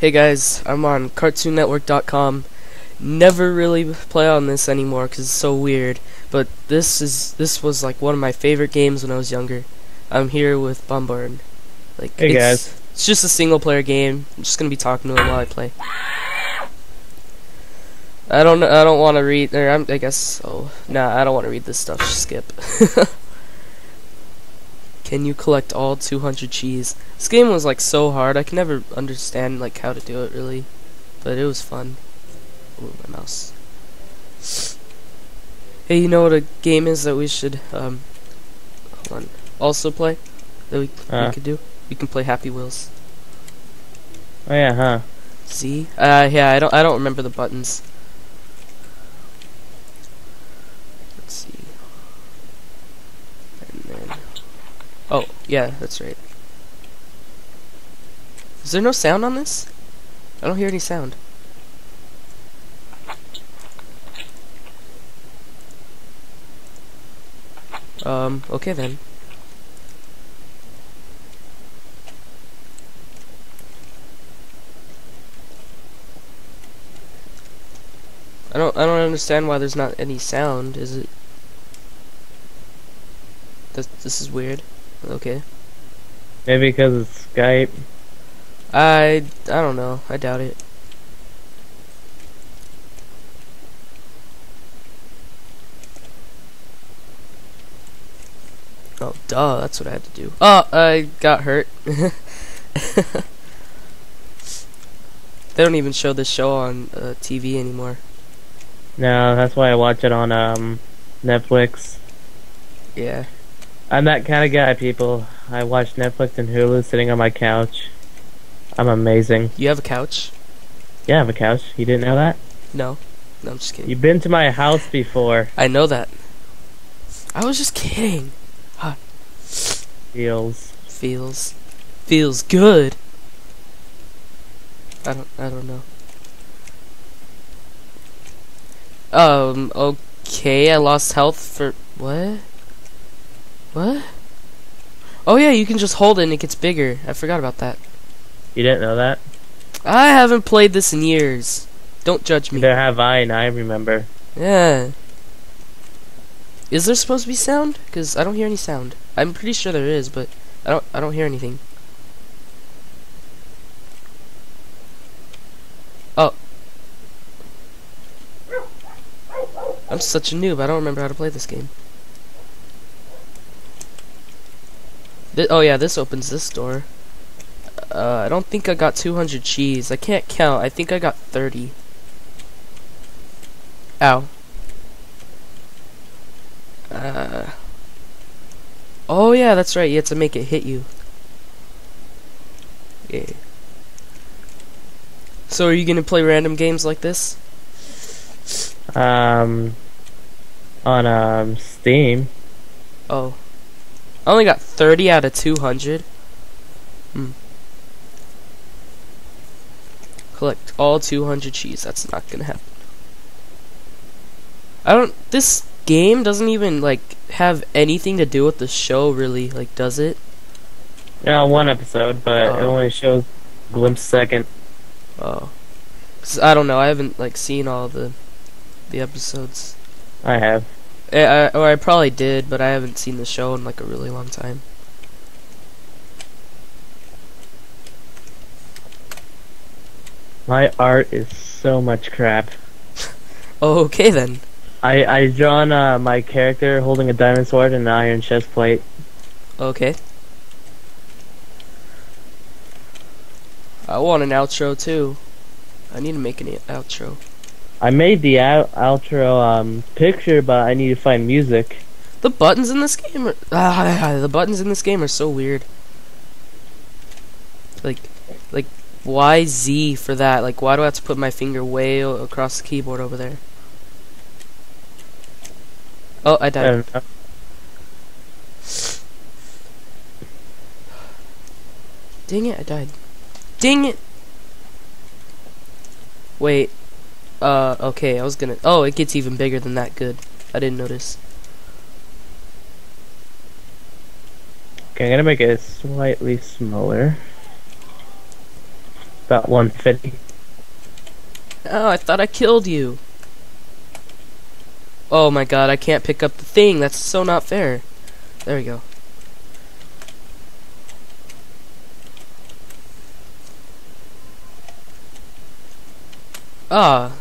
Hey guys, I'm on CartoonNetwork.com. Never really play on this anymore because it's so weird. But this is this was like one of my favorite games when I was younger. I'm here with Bombard. Like, Hey, it's, guys. It's just a single player game. I'm just gonna be talking to him while I play. I don't. I don't want to read. Or I'm, I guess. Oh, nah. I don't want to read this stuff. Skip. Can you collect all 200 cheese? This game was like so hard. I can never understand like how to do it really, but it was fun. Ooh, my mouse. Hey, you know what a game is that we should um hold on also play that we, Uh. we could do? We can play Happy Wheels. Oh yeah, huh? Z. Uh, yeah. I don't. I don't remember the buttons. Let's see. And then. Oh, yeah, that's right. Is there no sound on this? I don't hear any sound. Um, okay then. I don't I don't understand why there's not any sound. Is it This this is weird. Okay. Maybe because it's Skype. I I don't know. I doubt it. Oh, duh, that's what I had to do. Oh, I got hurt. they don't even show this show on uh, TV anymore. No, that's why I watch it on um Netflix. Yeah. I'm that kind of guy, people. I watch Netflix and Hulu sitting on my couch. I'm amazing. You have a couch? Yeah, I have a couch. You didn't know that? No. No, I'm just kidding. You've been to my house before. I know that. I was just kidding. Feels. Feels feels good. I don't I don't know. Um okay, I lost health for what? What? Oh yeah, you can just hold it and it gets bigger. I forgot about that. You didn't know that? I haven't played this in years. Don't judge me. Neither have I, and I remember. Yeah. Is there supposed to be sound? Cuz I don't hear any sound. I'm pretty sure there is, but I don't I don't hear anything. Oh. I'm such a noob. I don't remember how to play this game. Thi- oh yeah, this opens this door. Uh, I don't think I got 200 cheese. I can't count. I think I got 30. Ow. Uh. Oh yeah, that's right. You have to make it hit you. Yeah. So are you gonna play random games like this? Um, on um Steam. Oh. I only got 30 out of 200. Hmm. Collect all 200 cheese. That's not gonna happen. I don't. This game doesn't even, like, have anything to do with the show, really. Like, does it? Yeah, one episode, but it Oh. only shows glimpse second. Oh. 'Cause I don't know. I haven't, like, seen all the the episodes. I have. I, I, or I probably did, but I haven't seen the show in, like, a really long time. My art is so much crap. Okay then. I I drawn uh, my character holding a diamond sword and an iron chest plate. Okay. I want an outro too. I need to make an outro. I made the out- outro um picture, but I need to find music. The buttons in this game are ah, the buttons in this game are so weird. Like, like why Z for that? Like, why do I have to put my finger way o- across the keyboard over there? Oh, I I died. know. Dang it, I died. Dang it! Wait. Uh, okay, I was gonna. Oh, it gets even bigger than that. Good. I didn't notice. Okay, I'm gonna make it slightly smaller. About 150. Oh, I thought I killed you. Oh my god, I can't pick up the thing. That's so not fair. There we go. Ah.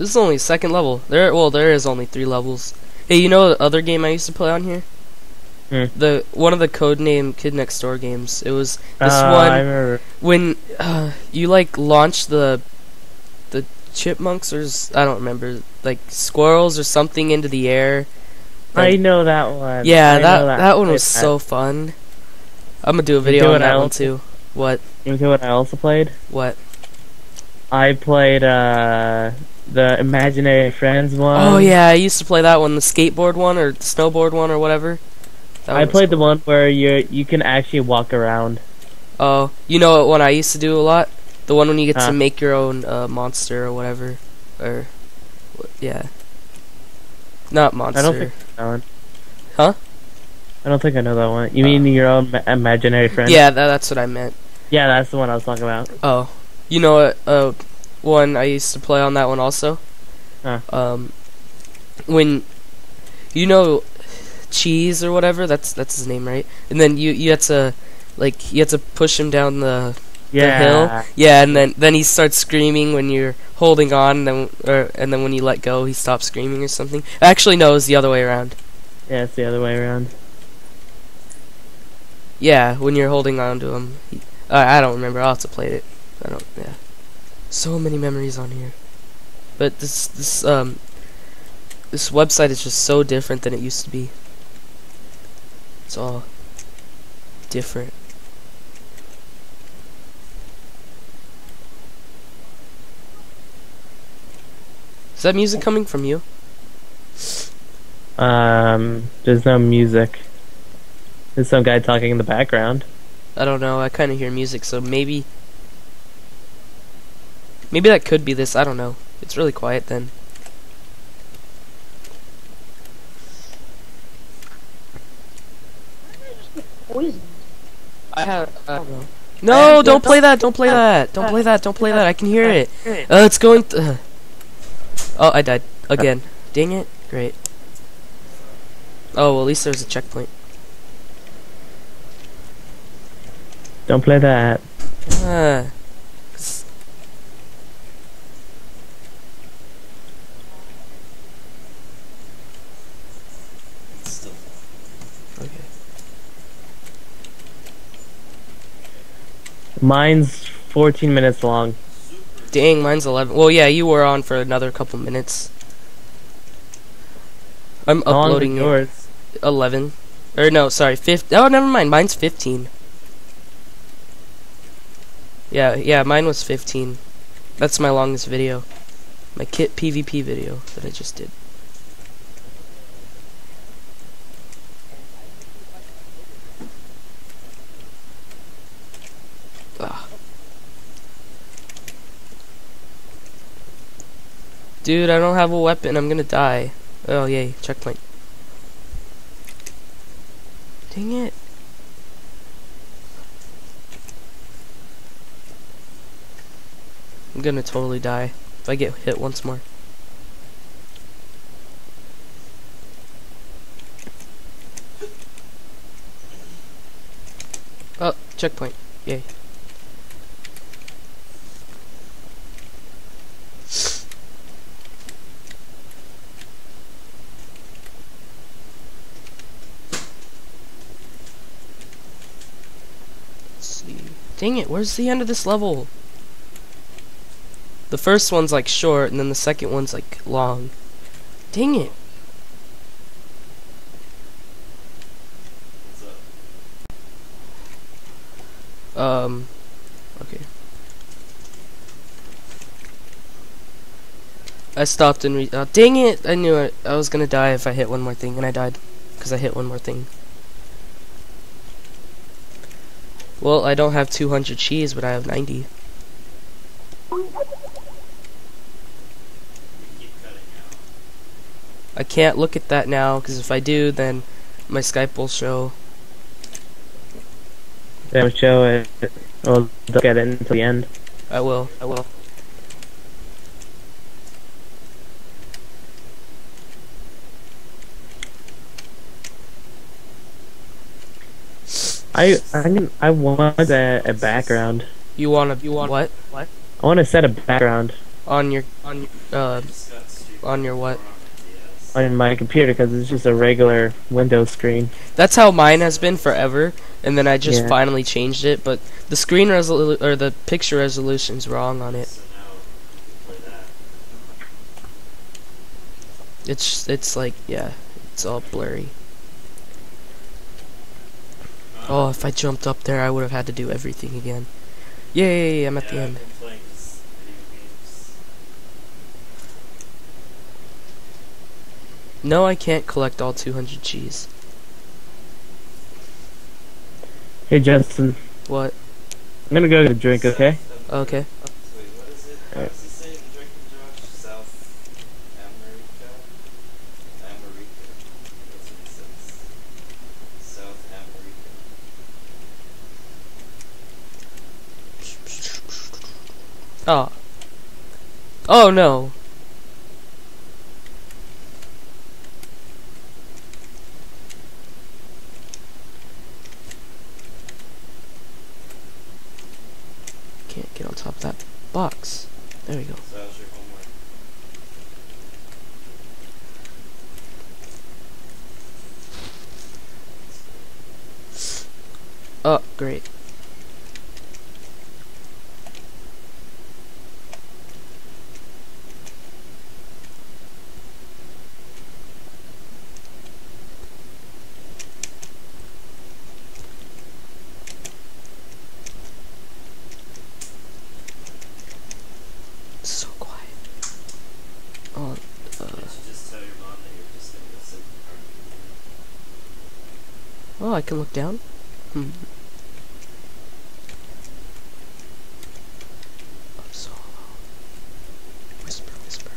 This is only second level. There, well, there is only three levels. Hey, you know the other game I used to play on here? Hmm. The one of the codename Kid Next Door games. It was this Uh, one I remember. when uh, you like launch the the chipmunks or I don't remember like squirrels or something into the air. I know that one. Yeah, I that know that, one was so fun. I'm gonna do a video do on that one too. What? You know what I also played? What? I played uh the Imaginary Friends one. oh yeah, I used to play that one, the skateboard one or the snowboard one or whatever. I played the one where you you can actually walk around. Oh, you know what one I used to do a lot? The one when you get Huh. to make your own uh, monster or whatever, or yeah, not monster. I don't think that one. Huh? I don't think I know that one. You Uh. mean your own ma- imaginary friend? Yeah, that, that's what I meant. Yeah, that's the one I was talking about. Oh, you know what? Uh, one I used to play on that one also. Huh. Um, when you know cheese or whatever, that's that's his name, right? And then you you had to like you had to push him down the Yeah. the hill. Yeah, and then then he starts screaming when you're holding on, and then or, and then when you let go, he stops screaming or something. Actually, no, it's the other way around. Yeah, it's the other way around. Yeah, when you're holding on to him. He, uh, I don't remember. I'll have to play it. I don't. Yeah. So many memories on here. But this this um this website is just so different than it used to be. It's all different. Is that music coming from you? Um, there's no music. There's some guy talking in the background. I don't know. I kind of hear music, so maybe maybe that could be this. I don't know. It's really quiet then. Poison. I have. Uh, no, don't play that. Don't play that. Don't play that. Don't play that. I can hear it. Uh, it's going. Th- oh, I died again. Dang it. Great. Oh, well, at least there's a checkpoint. Don't play that. Ah. 'Cause- Okay. Mine's 14 minutes long. Dang, mine's 11. Well, yeah, you were on for another couple minutes. I'm How uploading yours? 11. Or no, sorry, 15. Oh, never mind. Mine's 15. Yeah, yeah, mine was 15. That's my longest video. My kit PvP video that I just did. Dude, I don't have a weapon. I'm gonna die. Oh, yay. Checkpoint. Dang it. I'm gonna totally die if I get hit once more. Oh, checkpoint. Yay. Let's see. Dang it, where's the end of this level? The first one's like short, and then the second one's like long. Dang it. What's up? Um, okay. I stopped and re- uh, dang it! I knew it. I was gonna die if I hit one more thing, and I died because I hit one more thing. Well, I don't have 200 cheese, but I have 90. I can't look at that now because if I do, then my Skype will show. They will show it. We'll look at it until the end. I will. I will. I I I want a, a background. You want a You want what? what? I want to set a background On your on your uh on your what? on my computer because it's just a regular Windows screen. That's how mine has been forever, and then I just Yeah. finally changed it. But the screen resolution or the picture resolution's wrong on it. It's it's like yeah, it's all blurry. Oh, if I jumped up there, I would have had to do everything again. Yay! I'm at the end. No, I can't collect all 200 G's. Hey Justin, What? I'm gonna go get a drink. Okay. Okay. Alright. Oh. Oh no. Can't get on top of that box. There we go. Oh, great. It's so quiet. Oh, uh, oh, I can look down. Hmm. I'm so alone. Whisper, whisper.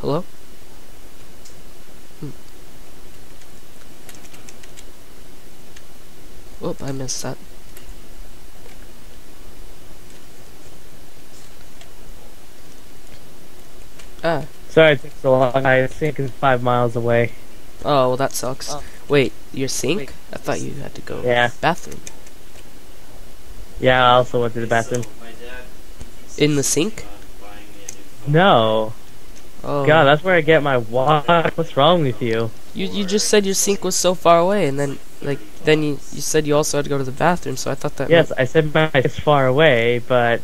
Hello? Hmm. Oh, I missed that. Ah. Sorry it took so long. I think it's five miles away. Oh, well, that sucks. Oh. Wait, your sink? I thought you had to go Yeah. bathroom. Yeah, I also went to the bathroom. In the sink? No. Oh. God, that's where I get my water. What's wrong with you? You you just said your sink was so far away, and then like then you you said you also had to go to the bathroom, so I thought that. Yes, I said my it's far away, but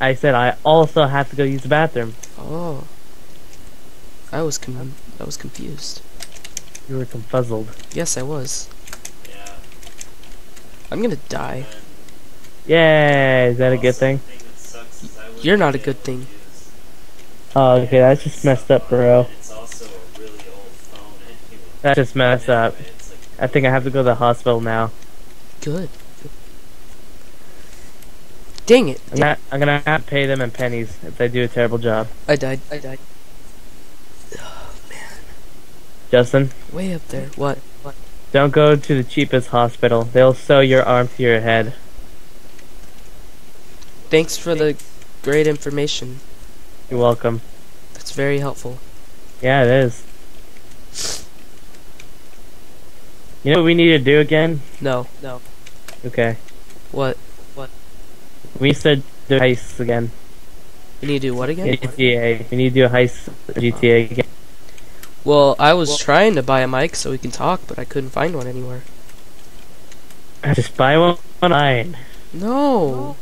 I said I also have to go use the bathroom. oh. I was com- I was confused. You were confuzzled. Yes, I was. Yeah. I'm gonna die. Yay, is that a good thing? You're not a good thing. Oh, okay, that's just messed up, bro. It's also a really old phone anyway. That's just messed up. I think I have to go to the hospital now. Good. Dang it! I'm gonna, I'm gonna have to pay them in pennies if they do a terrible job. I died. I died. Oh, man. Justin, Way up there. What? What? don't go to the cheapest hospital. They'll sew your arm to your head. Thanks for the great information. You're welcome. That's very helpful. Yeah, it is. You know what we need to do again? No. No. Okay. What? What? We said do heists again. You need to do what again? GTA. We need to do a heist GTA again. Well, I was trying to buy a mic so we can talk, but I couldn't find one anywhere. Just buy one online. No.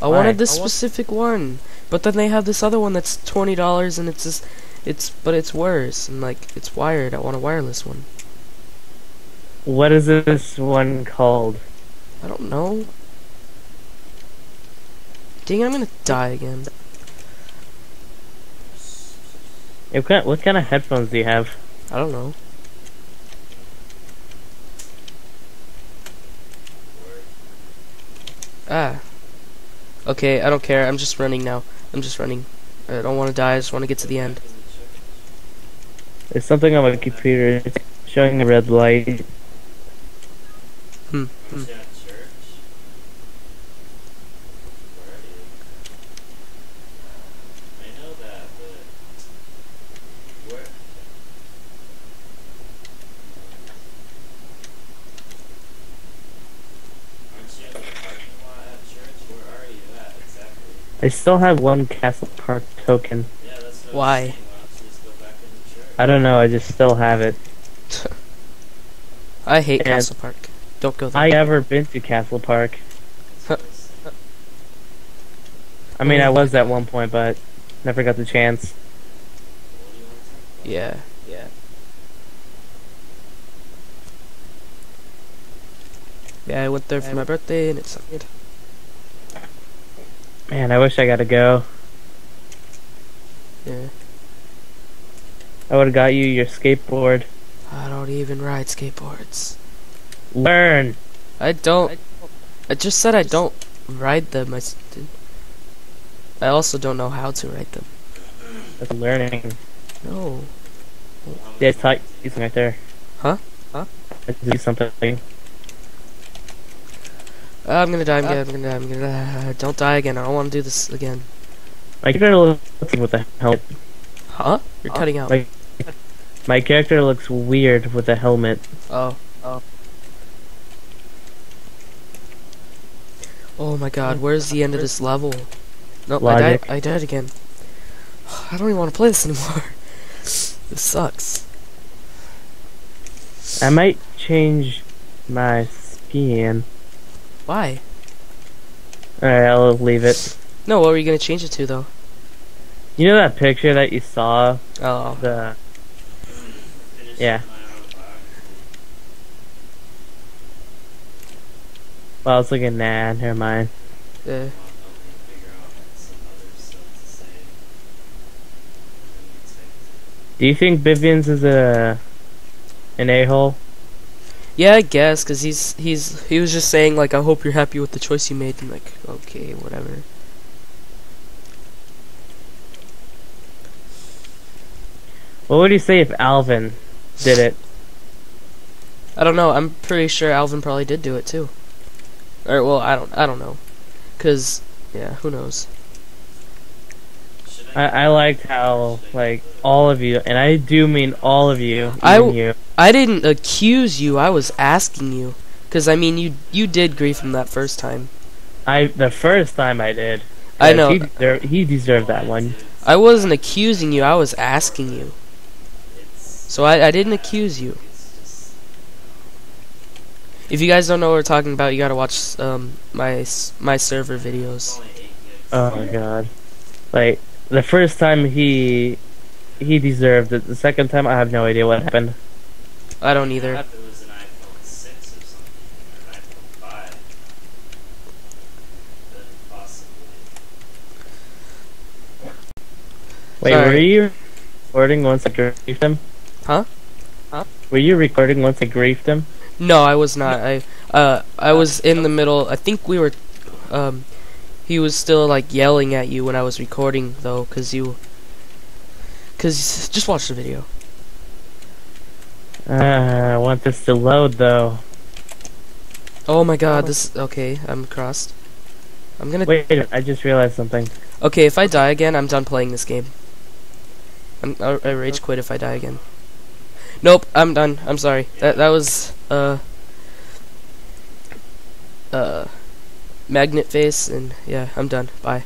I Why? wanted this I want- specific one, but then they have this other one that's twenty dollars, and it's just, It's but it's worse and like it's wired. I want a wireless one. What is this one called? I don't know. Dang, I'm gonna die again. What kind, what kind of headphones do you have? I don't know. Ah. Okay, I don't care. I'm just running now. I'm just running. I don't want to die. I just want to get to the end. There's something on my computer it's showing a red light. Hmm. Aren't hmm. you at church? Where are Hmm. you? Uh, I know that, but where? Aren't you in the parking lot at church? Where are you at exactly? I still have one Castle Park token. Yeah, that's what Why? I'm saying. Why don't you just go back into church? I don't know, I just still have it. I hate And- Castle Park. Don't go there. I never been to Castle Park. I mean, I was at one point, but never got the chance. What do you want to talk about? yeah, yeah. Yeah, I went there for my birthday and it sucked. Man, I wish I got to go. Yeah. I would have got you your skateboard. I don't even ride skateboards. Learn. I don't. I just said I don't ride them. I, I also don't know how to ride them. That's learning. No. Yeah, it's like something right there. Huh? Huh? I do something. Uh, I'm gonna die. I'm gonna, I'm gonna die. I'm gonna die. Don't die again. I don't want to do this again. My character looks with the helmet. Huh? You're cutting out. Like, my character looks weird with a helmet. Oh. Oh. Oh my god, where's the end of this level? Nope, I died, Logic. I died again. I don't even want to play this anymore. this sucks. I might change my skin. Why? Alright, I'll leave it. No, what were you gonna change it to though? You know that picture that you saw? Oh. The Yeah. my autobiography. Well, I was looking. Nah, never mind. Yeah. I'll help me figure out some other stuff to say. And then you Do you think Vivian's is a an a hole? Yeah, I guess, cause he's he's he was just saying like I hope you're happy with the choice you made. And like okay, whatever. What would you say if Alvin did it? I don't know. I'm pretty sure Alvin probably did do it too. Or well, I don't I don't know, cause yeah, who knows? I, I liked how like all of you, and I do mean all of you, I you. I didn't accuse you. I was asking you, cause I mean you you did grief him that first time. I the first time I did. I know. he deserved, he deserved that one. I wasn't accusing you. I was asking you. So I I didn't accuse you. It's just If you guys don't know what we're talking about, you gotta watch um my my server videos. only eight gigs. Oh my god! Like the first time he he deserved it. The second time I have no idea what happened. I don't either. If it was an iPhone 6 or something, or an iPhone 5, then possibly. Wait, Sorry. were you recording once I griefed him? Huh? Huh? Were you recording once I griefed him? No, I was not. I uh I was in the middle. I think we were um he was still like yelling at you when I was recording though cuz you cuz just watch the video. Uh, I want this to load though. Oh my god, this okay, I'm crossed. I'm going to Wait, I just realized something. Okay, if I die again, I'm done playing this game. I'm I, I rage quit if I die again. Nope, I'm done. I'm sorry. That that was uh uh magnet face and yeah, I'm done. Bye.